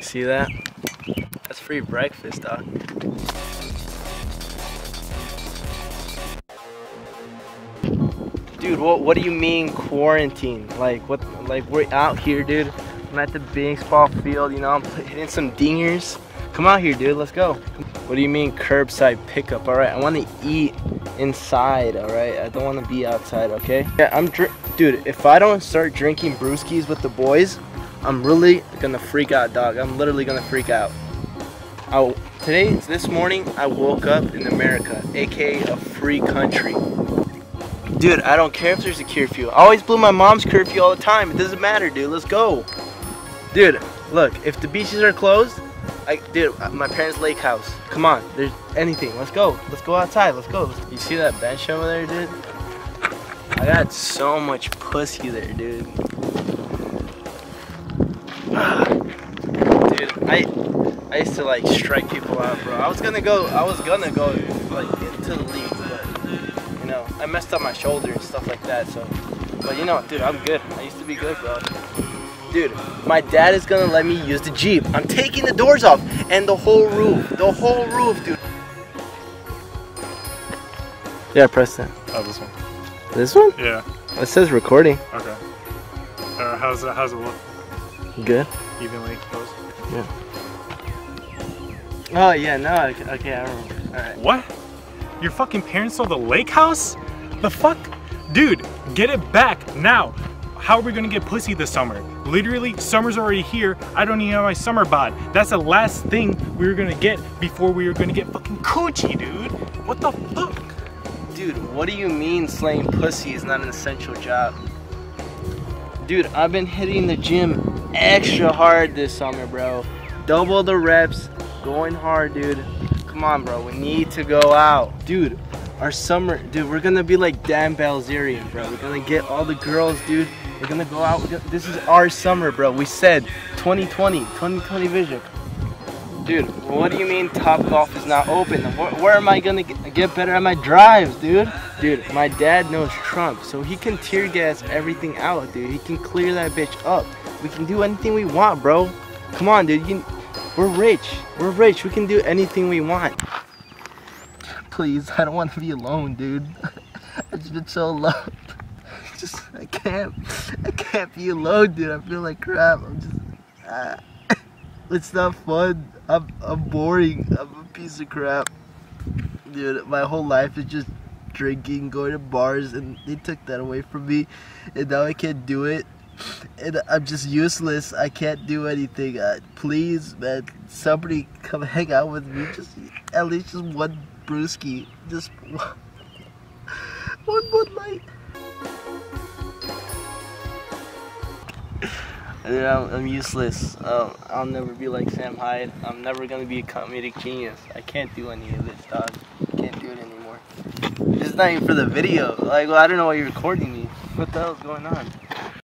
See that? That's free breakfast, dog. Dude, what what do you mean quarantine? Like what like we're out here, dude. I'm at the baseball field, you know, I'm hitting some dingers. Come out here, dude, let's go. What do you mean curbside pickup? All right, I want to eat inside, all right? I don't want to be outside, okay? Yeah, I'm dr dude, if I don't start drinking brewskis with the boys, I'm really gonna freak out, dog. I'm literally gonna freak out. I, today, this morning, I woke up in America, aka a free country. Dude, I don't care if there's a curfew. I always blew my mom's curfew all the time. It doesn't matter, dude. Let's go. Dude, look, if the beaches are closed, I, dude, uh, my parents' lake house. Come on, there's anything. Let's go. Let's go outside. Let's go. You see that bench over there, dude? I got so much pussy there, dude. I I used to like strike people out, bro. I was gonna go. I was gonna go like into the league, but you know, I messed up my shoulder and stuff like that. So, but you know, dude, I'm good. I used to be good, bro. Dude, my dad is gonna let me use the Jeep. I'm taking the doors off and the whole roof. The whole roof, dude. Yeah, press that. Oh, this one. This one? Yeah. It says recording. Okay. Uh, how's it? How's it look? Good. Evenly close. Oh yeah, no, okay, okay I remember. Alright. What? Your fucking parents sold the lake house? The fuck? Dude, get it back now. How are we gonna get pussy this summer? Literally, summer's already here. I don't even have my summer bod. That's the last thing we were gonna get before we were gonna get fucking coochie, dude. What the fuck? Dude, what do you mean slaying pussy is not an essential job? Dude, I've been hitting the gym extra hard this summer, bro. Double the reps, going hard, dude. Come on, bro, we need to go out. Dude, our summer, dude, we're gonna be like Dan Bilzerian, bro. We're gonna get all the girls, dude. We're gonna go out. Gonna, this is our summer, bro. We said 2020, 2020 vision. Dude, what do you mean Top Golf is not open? Where, where am I gonna get, get better at my drives, dude? Dude, my dad knows Trump, so he can tear gas everything out, dude. He can clear that bitch up. We can do anything we want, bro. Come on, dude. You, we're rich. We're rich. We can do anything we want. Please, I don't want to be alone, dude. It's been so alone. Just, I can't, I can't be alone, dude. I feel like crap. I'm just, ah. It's not fun. I'm, I'm boring. I'm a piece of crap. Dude, my whole life is just drinking, going to bars, and they took that away from me. And now I can't do it. And I'm just useless. I can't do anything. Uh, please, man, somebody come hang out with me. Just at least just one brewski. Just one, one Bud Light. I'm, I'm useless. Um, I'll never be like Sam Hyde. I'm never gonna be a comedic genius. I can't do any of this, dog. Can't do it anymore. It's not even for the video. Like, well, I don't know why you're recording me. What the hell's going on?